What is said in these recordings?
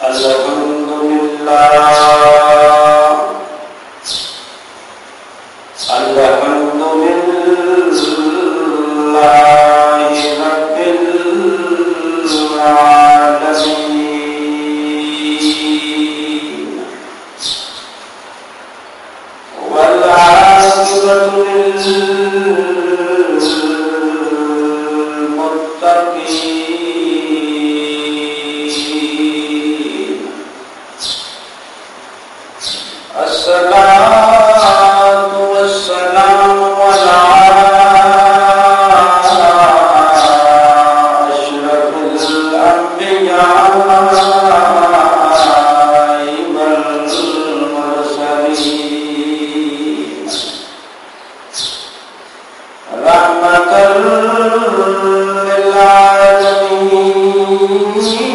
ألحمد لله الحمد لله رب العالمين. والعاقبة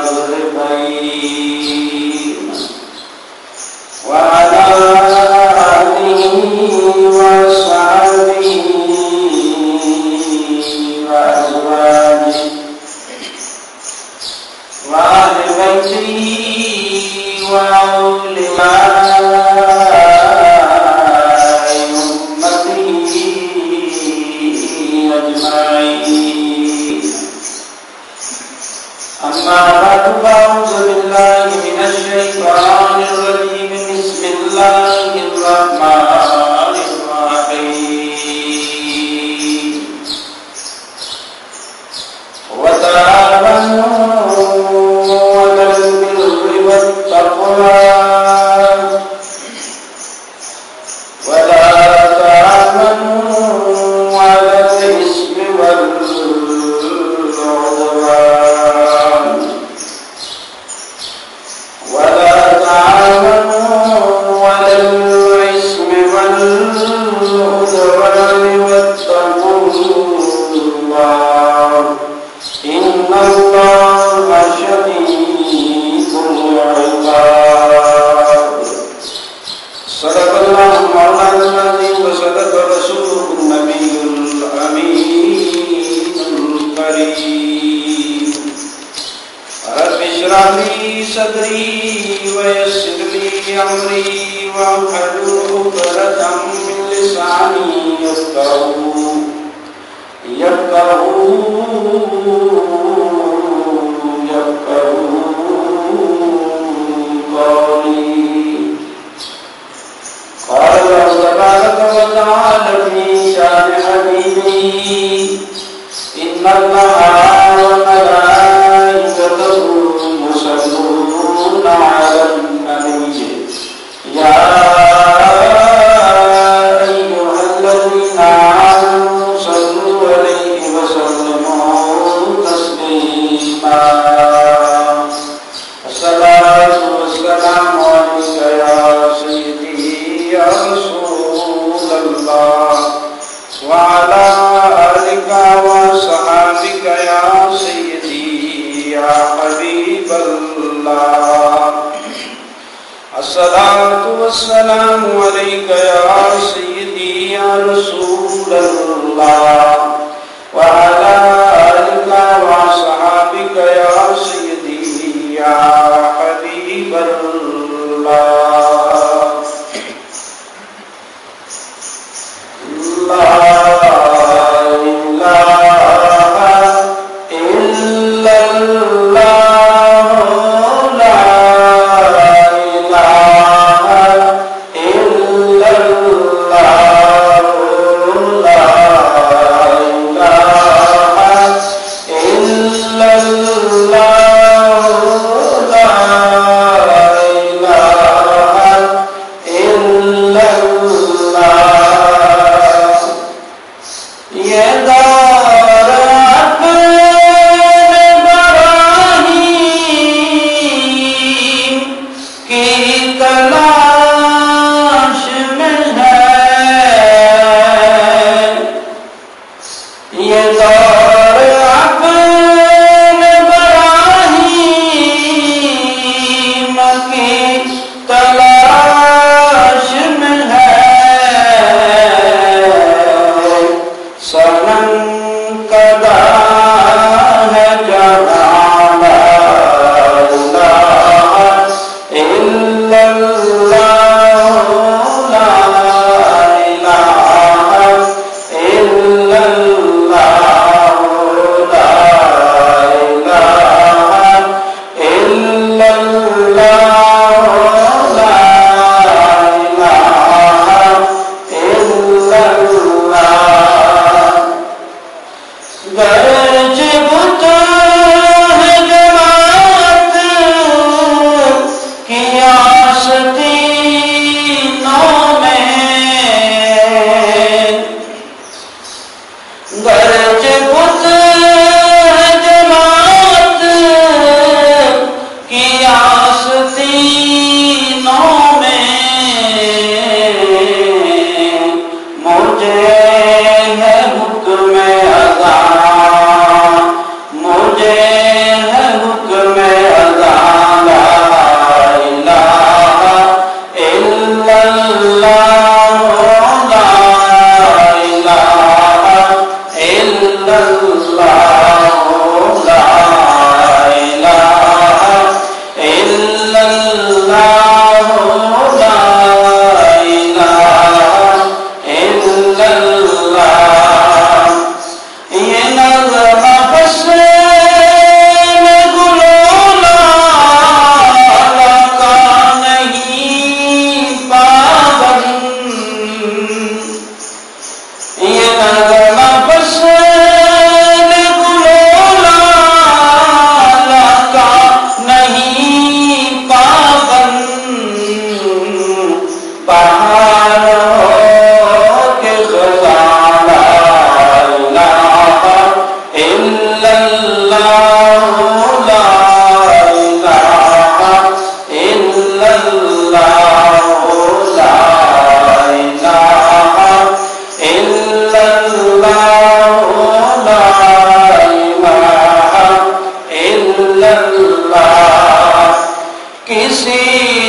على الغيب صدق الله مولانا العظيم وصدق رسوله النبي الأمين القريب. رب اشرح لي صدري ويسر لي أمري وأحلل عقدة من لساني يفقه رسول الله وعلى الله see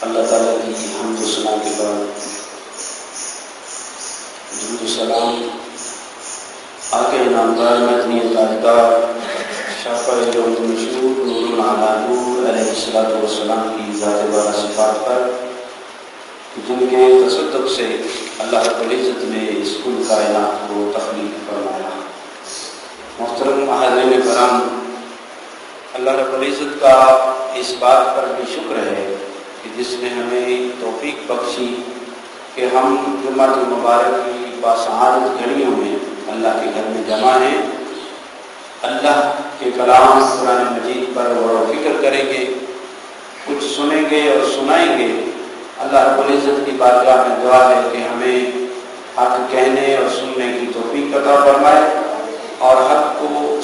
اللہ تعالیٰ کی حمد و سنا کے بعد درود و سلام آگے نامدار مدنی تاجدار شاپا مشہور نور نور علیہ السلام والسلام کی ذات والا صفات پر جن کے تصدق سے اللہ رب العزت نے اس کل کائنات کو تخلیق فرمایا۔ محترم حضرین کرام اللہ رب العزت کا اس بات پر بھی شکر ہے کہ جس نے ہمیں توفیق بخشی کہ ہم جمعہ المبارک کی باسعادت گھڑیوں میں اللہ کے گھر میں جمع ہیں، اللہ کے کلام قرآن مجید پر غور و فکر کریں گے، کچھ سنیں گے اور سنائیں گے۔ اللہ رب العزت کی بارگاہ میں دعا ہے کہ ہمیں حق کہنے اور سننے کی توفیق عطا فرمائے اور حق کو